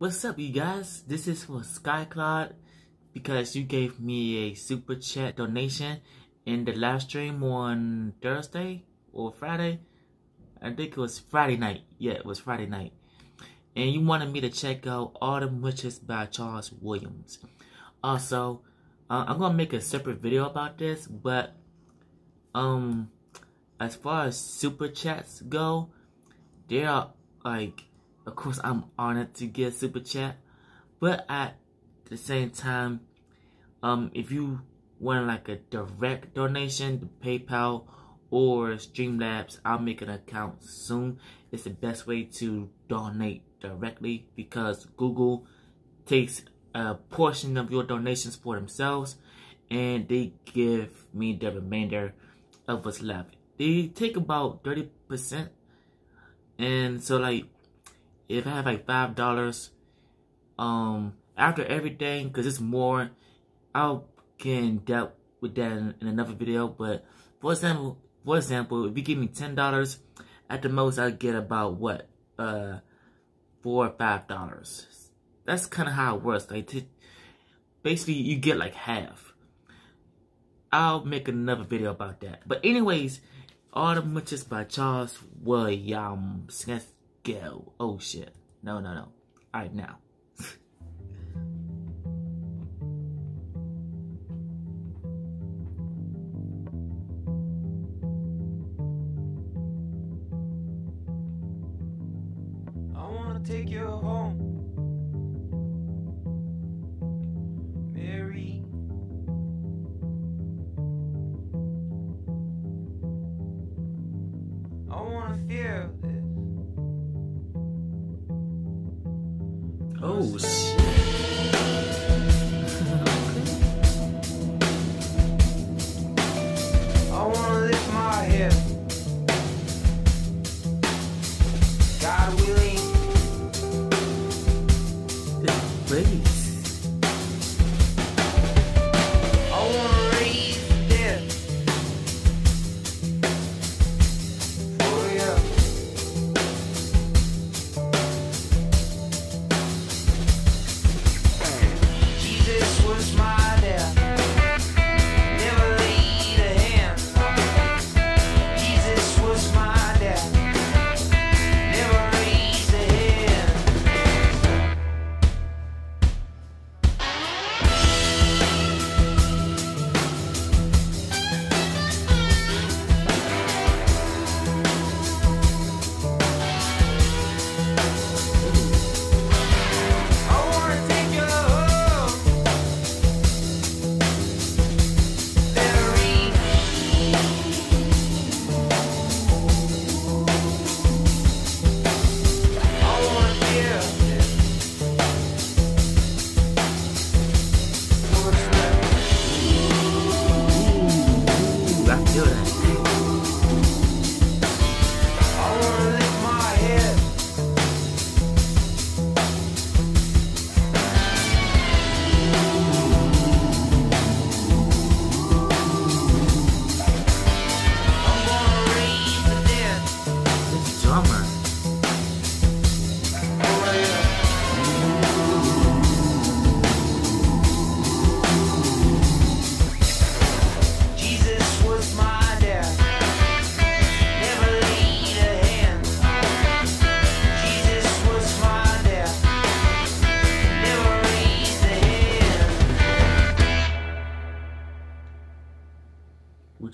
What's up, you guys? This is for SkyCloud because you gave me a super chat donation in the live stream on Thursday or Friday. I think it was Friday night. Yeah, it was Friday night. And you wanted me to check out All Them Witches by Charles Williams. Also, uh, I'm gonna make a separate video about this, but um, as far as super chats go, there are like of course, I'm honored to get super chat, but at the same time, um, if you want like a direct donation to PayPal or Streamlabs, I'll make an account soon. It's the best way to donate directly because Google takes a portion of your donations for themselves and they give me the remainder of what's left. They take about 30%. And so like if I have like five dollars, um, after everything, because it's more, I'll can dealt with that in, in, another video. But for example, for example, if you give me ten dollars, at the most I get about what, uh, four or five dollars. That's kind of how it works. Like, basically, you get like half. I'll make another video about that. But anyways, all the Witches by Charles Williams. Go. Oh shit. No, no, no. Alright, now. I wanna take you home. Mary. I wanna feel Oh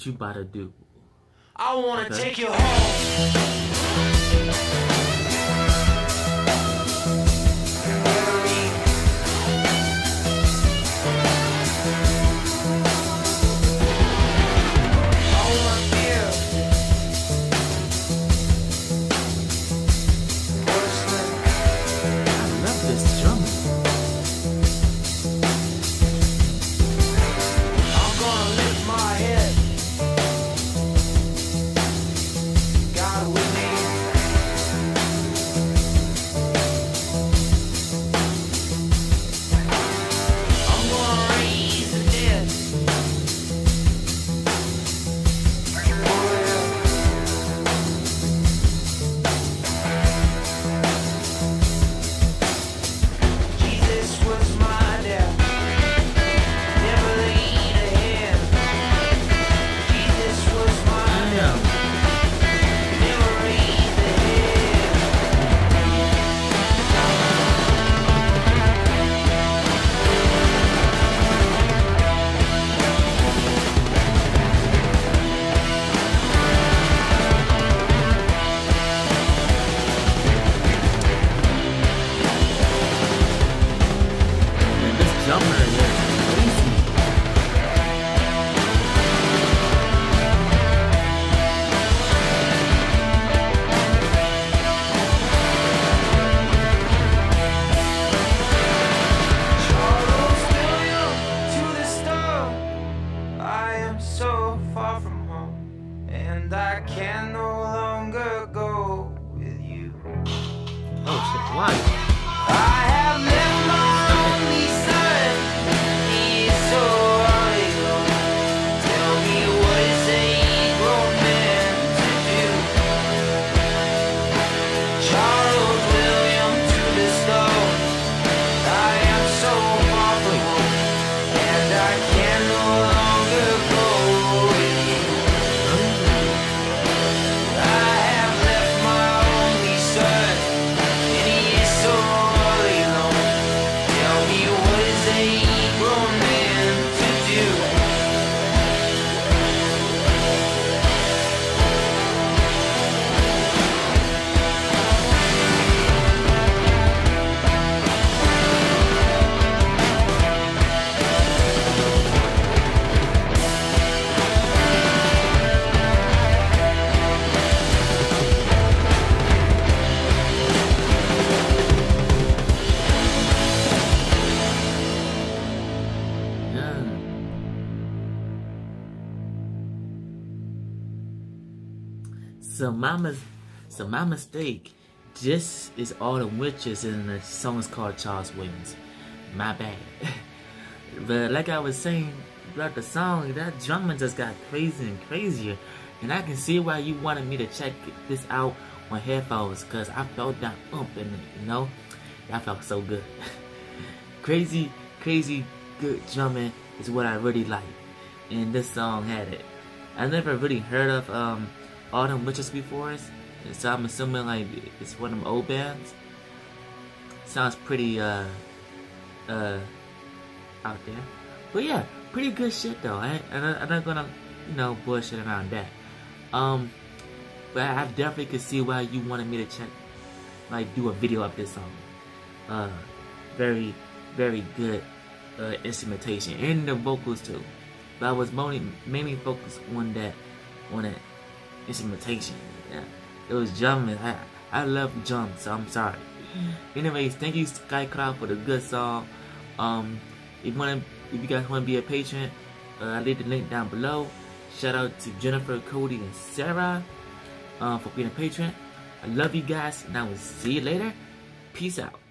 you about to do? I wanna Okay. take you home. am so far from home, and I can no longer go with you. Oh, shit, why? I have never. So my so my mistake. This is all the witches and the song is called Charles Williams. My bad. but like I was saying throughout the song, that drumming just got crazy and crazier. And I can see why you wanted me to check this out on headphones, cause I felt that ump in it, you know? That felt so good. crazy, crazy good drumming is what I really like. And this song had it. I never really heard of um All Them Witches before, us, so I'm assuming like it's one of them old bands. Sounds pretty uh uh out there. But yeah, pretty good shit though. I, I'm not gonna, you know, bullshit around that. Um, but I definitely could see why you wanted me to check, like, do a video of this song. Uh, very, very good uh, instrumentation and the vocals too. But I was mainly mainly focused on that, on that instrumentation. Yeah, it was drumming. I I love drums, so I'm sorry. Anyways, thank you Sky Cloud for the good song. Um, if you wanna, if you guys wanna be a patron, uh, I leave the link down below. Shout out to Jennifer, Cody, and Sarah uh, for being a patron. I love you guys, and I will see you later. Peace out.